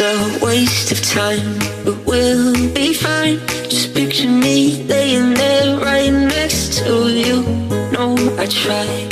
It's a waste of time, but we'll be fine. Just picture me laying there right next to you. No, I tried.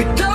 We don't